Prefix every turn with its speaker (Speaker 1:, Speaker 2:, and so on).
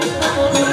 Speaker 1: Música